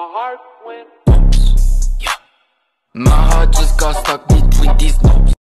My heart went. My heart just got stuck.